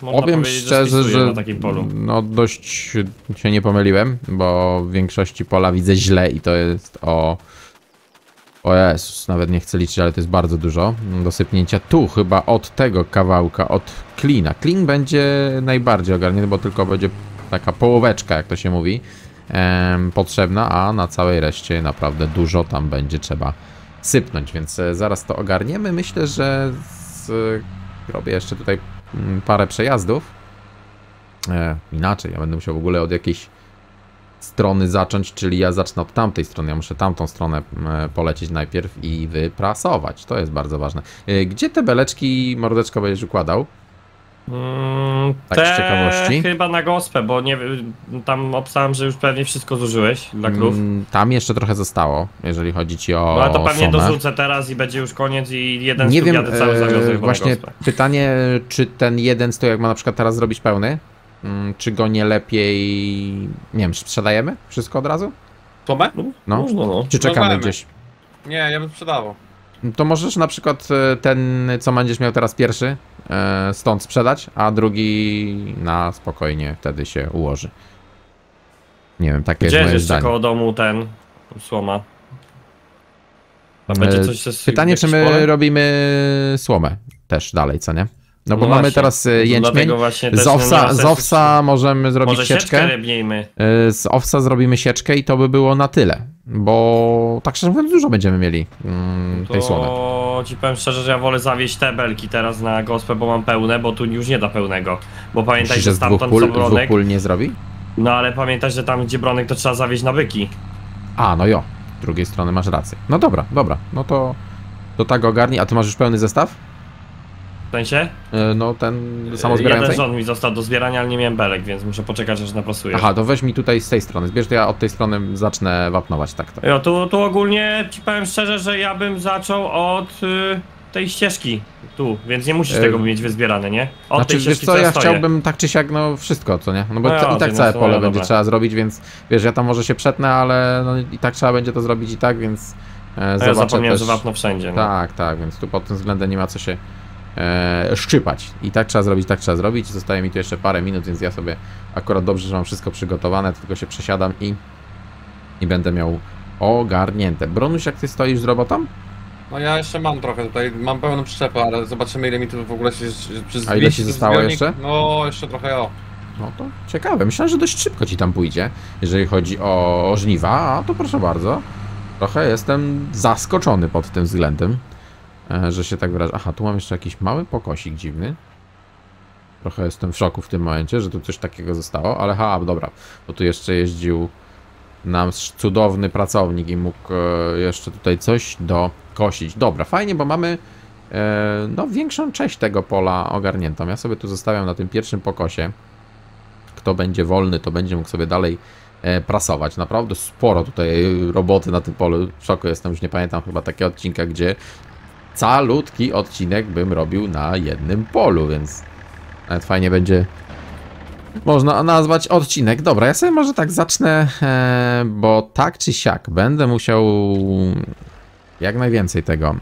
można Powiem szczerze, że, na takim polu. no dość się nie pomyliłem, bo w większości pola widzę źle i to jest o... O Jezus, nawet nie chcę liczyć, ale to jest bardzo dużo do sypnięcia. Tu chyba od tego kawałka, od klina. Klin będzie najbardziej ogarnięty, bo tylko będzie taka połóweczka, jak to się mówi, em, potrzebna, a na całej reszcie naprawdę dużo tam będzie trzeba sypnąć, więc e, zaraz to ogarniemy. Myślę, że z, robię jeszcze tutaj mm, parę przejazdów. E, inaczej, ja będę musiał w ogóle od jakiejś strony zacząć, czyli ja zacznę od tamtej strony. Ja muszę tamtą stronę e, polecieć najpierw i wyprasować. To jest bardzo ważne. E, Gdzie te beleczki mordeczko będziesz układał? Mm, Tak z ciekawości. chyba na gospę, bo nie tam obstałem, że już pewnie wszystko zużyłeś dla krów. Mm, Tam jeszcze trochę zostało, jeżeli chodzi ci o No ale to pewnie sonę. dorzucę teraz i będzie już koniec i jeden Nie z wiem, cały e, zawiozę właśnie na gospę. pytanie, czy ten jeden stół, jak ma na przykład teraz zrobić pełny, mm, czy go nie lepiej, nie wiem, czy sprzedajemy wszystko od razu? Tomę? No. Można, no. Czy czekamy Rozmawiamy. gdzieś? Nie, ja bym sprzedawał. To możesz na przykład e, ten, co będziesz miał teraz pierwszy, e, stąd sprzedać, a drugi na spokojnie wtedy się ułoży. Nie wiem, takie Gdzie jest moje zdanie. koło domu ten słoma? Będzie E, coś ze Pytanie, czy my pole? robimy słomę też dalej, co nie? No bo No mamy właśnie. teraz jęczmień. Z owsa, z owsa możemy zrobić Może sieczkę sieczkę. E, Z owsa zrobimy sieczkę i to by było na tyle. Bo tak szczerze mówiąc dużo będziemy mieli mm, tej słony. To ci powiem szczerze, że ja wolę zawieźć te belki teraz na gospę, bo mam pełne, bo tu już nie da pełnego. Bo pamiętaj, Myślisz, że stamtąd pól, co bronek. pól nie zrobi? No ale pamiętaj, że tam gdzie bronek to trzeba zawieźć na byki. A, no jo. Z drugiej strony masz rację. No dobra, dobra. No to, to tak ogarnij. A ty masz już pełny zestaw? Sensie? E, No ten Jeden samozbierający? rząd mi został do zbierania, ale nie miałem belek, więc muszę poczekać, aż naprasuję. Aha, to weź mi tutaj z tej strony. Zbierz, to ja od tej strony zacznę wapnować, tak to. Jo, tu, tu ogólnie ci powiem szczerze, że ja bym zaczął od y, tej ścieżki. Tu, więc nie musisz E, tego mieć wyzbierane, nie? Od Znaczy, tej wiesz ścieżki co, ja stoję. chciałbym tak czy siak, no wszystko, co nie? No bo No ja, i tak no całe to pole ja, będzie dobra. trzeba zrobić, więc wiesz, ja tam może się przetnę, ale no i tak trzeba będzie to zrobić i tak, więc e, ja zapomniałem, też... że wapno wszędzie. No. Tak, tak, więc tu pod tym względem nie ma co się e, szczypać. I tak trzeba zrobić, tak trzeba zrobić. Zostaje mi tu jeszcze parę minut, więc ja sobie akurat dobrze, że mam wszystko przygotowane, tylko się przesiadam i, i będę miał ogarnięte. Bronuś, jak ty stoisz z robotą? No ja jeszcze mam trochę tutaj, mam pełną przyczepę, ale zobaczymy ile mi tu w ogóle się przez A ile ci zostało jeszcze? No jeszcze trochę o. No to ciekawe. Myślałem, że dość szybko ci tam pójdzie, jeżeli chodzi o, o żniwa, a to proszę bardzo. Trochę jestem zaskoczony pod tym względem, że się tak wyrażę. Aha, tu mam jeszcze jakiś mały pokosik dziwny. Trochę jestem w szoku w tym momencie, że tu coś takiego zostało, ale ha, dobra, bo tu jeszcze jeździł nam cudowny pracownik i mógł e, jeszcze tutaj coś dokosić. Dobra, fajnie, bo mamy e, no, większą część tego pola ogarniętą. Ja sobie tu zostawiam na tym pierwszym pokosie. Kto będzie wolny, to będzie mógł sobie dalej e, prasować. Naprawdę sporo tutaj roboty na tym polu. W szoku jestem, już nie pamiętam chyba takiego odcinka, gdzie calutki odcinek bym robił na jednym polu, więc nawet fajnie będzie można nazwać odcinek. Dobra, ja sobie może tak zacznę, e, bo tak czy siak będę musiał jak najwięcej tego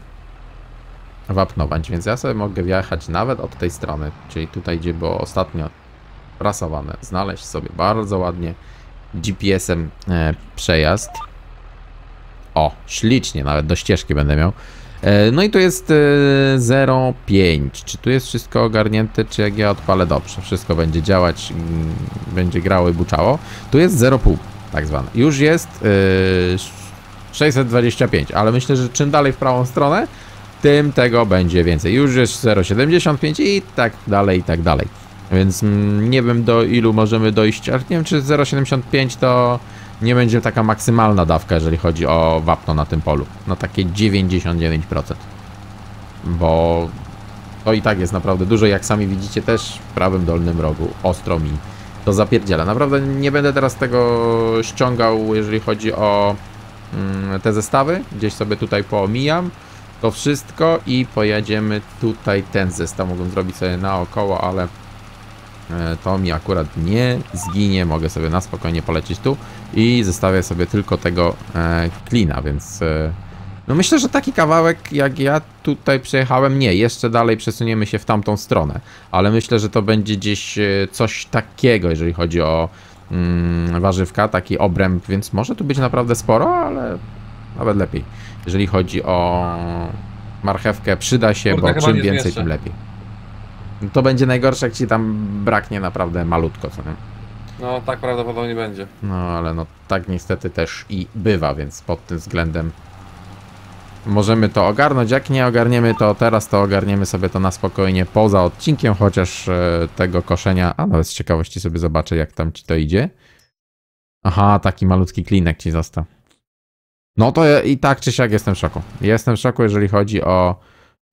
wapnować, więc ja sobie mogę wjechać nawet od tej strony, czyli tutaj, gdzie było ostatnio prasowane, znaleźć sobie bardzo ładnie GPS-em e, przejazd. O, ślicznie, nawet do ścieżki będę miał. E, no i tu jest e, 0,5. Czy tu jest wszystko ogarnięte, czy jak ja odpalę dobrze? Wszystko będzie działać, mm, będzie grało i buczało. Tu jest 0,5 tak zwane. Już jest e, 625, ale myślę, że czym dalej w prawą stronę, tym tego będzie więcej. Już jest 0,75 i tak dalej, i tak dalej. Więc mm, nie wiem do ilu możemy dojść, ale nie wiem czy 0,75 to nie będzie taka maksymalna dawka, jeżeli chodzi o wapno na tym polu. No takie 99%. Bo to i tak jest naprawdę dużo, jak sami widzicie też w prawym dolnym rogu ostro mi to zapierdziela. Naprawdę nie będę teraz tego ściągał, jeżeli chodzi o mm, te zestawy. Gdzieś sobie tutaj poomijam to wszystko i pojedziemy tutaj ten zestaw. Mogłem zrobić sobie naokoło, ale to mi akurat nie zginie. Mogę sobie na spokojnie polecieć tu i zostawię sobie tylko tego e, klina, więc e, no myślę, że taki kawałek jak ja tutaj przejechałem, nie, jeszcze dalej przesuniemy się w tamtą stronę, ale myślę, że to będzie gdzieś e, coś takiego, jeżeli chodzi o mm, warzywka, taki obręb, więc może tu być naprawdę sporo, ale nawet lepiej. Jeżeli chodzi o marchewkę, przyda się, Kurde, bo czym więcej, tym lepiej. To będzie najgorsze, jak ci tam braknie naprawdę malutko, co nie? No tak prawdopodobnie będzie. No ale no tak niestety też i bywa, więc pod tym względem możemy to ogarnąć. Jak nie ogarniemy to teraz, to ogarniemy sobie to na spokojnie poza odcinkiem, chociaż e, tego koszenia, a nawet z ciekawości sobie zobaczę jak tam ci to idzie. Aha, taki malutki klinek ci został. No to i tak czy siak jestem w szoku. Jestem w szoku, jeżeli chodzi o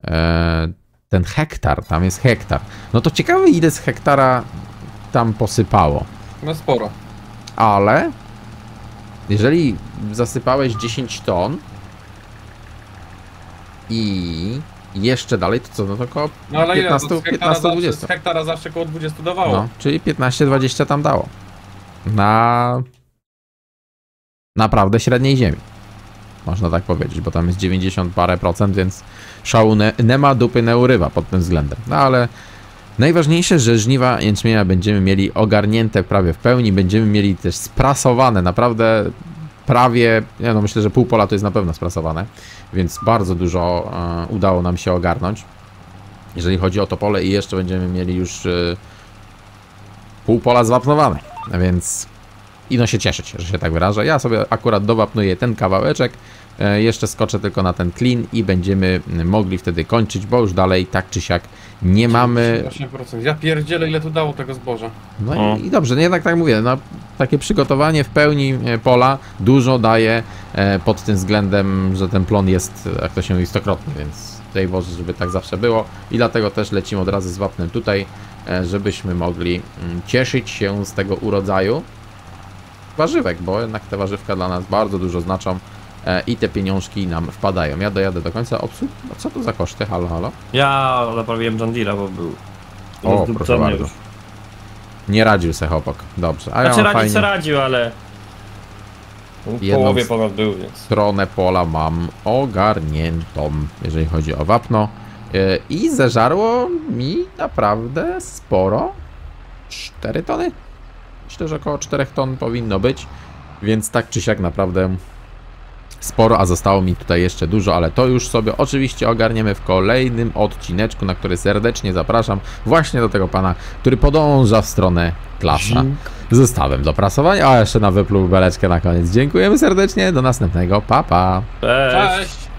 e, ten hektar, tam jest hektar. No to ciekawe ile z hektara tam posypało. No sporo. Ale jeżeli zasypałeś 10 ton i jeszcze dalej, to co, no to około No ale ile? 15, To z hektara, 15 zawsze, 20. z hektara zawsze około 20 dawało. No, czyli 15-20 tam dało. Na naprawdę średniej ziemi. Można tak powiedzieć, bo tam jest 90 parę procent, więc szału ne, nie ma, dupy nie urywa pod tym względem. No ale najważniejsze, że żniwa jęczmienia będziemy mieli ogarnięte prawie w pełni, będziemy mieli też sprasowane, naprawdę prawie, ja no myślę, że pół pola to jest na pewno sprasowane, więc bardzo dużo e, udało nam się ogarnąć. jeżeli chodzi o to pole i jeszcze będziemy mieli już y, pół pola zwapnowane, więc ino się cieszyć, że się tak wyrażę. Ja sobie akurat dowapnuję ten kawałeczek, e, jeszcze skoczę tylko na ten clean i będziemy mogli wtedy kończyć, bo już dalej tak czy siak nie mamy 8%. Ja pierdzielę ile tu dało tego zboża. no O. i, i dobrze, no jednak tak mówię, no, takie przygotowanie w pełni e, pola dużo daje e, pod tym względem, że ten plon jest, e, jak to się mówi, stokrotny, więc daj Boże, żeby tak zawsze było i dlatego też lecimy od razu z wapnem tutaj, e, żebyśmy mogli mm, cieszyć się z tego urodzaju warzywek, bo jednak te warzywka dla nas bardzo dużo znaczą e, i te pieniążki nam wpadają. Ja dojadę do końca obsług. No co to za koszty? Halo, halo? Ja naprawiłem John Deere'a, bo był... O, proszę bardzo. już. Nie radził se chłopak. Dobrze. A ja Znaczy mam radzić fajnie... co radził, ale... W Jedną połowie ponad był, więc... stronę pola mam ogarniętą, jeżeli chodzi o wapno. Yy, I zeżarło mi naprawdę sporo. 4 tony? Myślę, że około 4 ton powinno być. Więc tak czy siak naprawdę sporo, a zostało mi tutaj jeszcze dużo, ale to już sobie oczywiście ogarniemy w kolejnym odcineczku, na który serdecznie zapraszam właśnie do tego pana, który podąża w stronę klasa zestawem do prasowania, a jeszcze na wypluł beleczkę na koniec. Dziękujemy serdecznie, do następnego, pa pa! Cześć. Cześć!